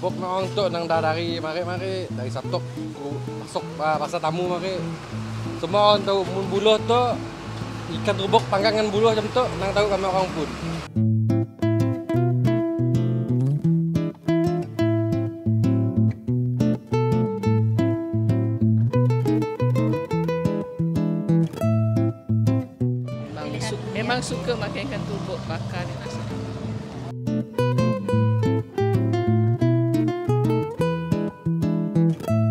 orang tu nang dari mari-mari dari Satok masuk uh, pasar tamu mari. Semua orang tahu mun buluh tu ikan rubuk panggangan buluh macam tu nang tahu kami orang pun. Memang, su- memang suka makan ikan tubuk bakar ni rasa you.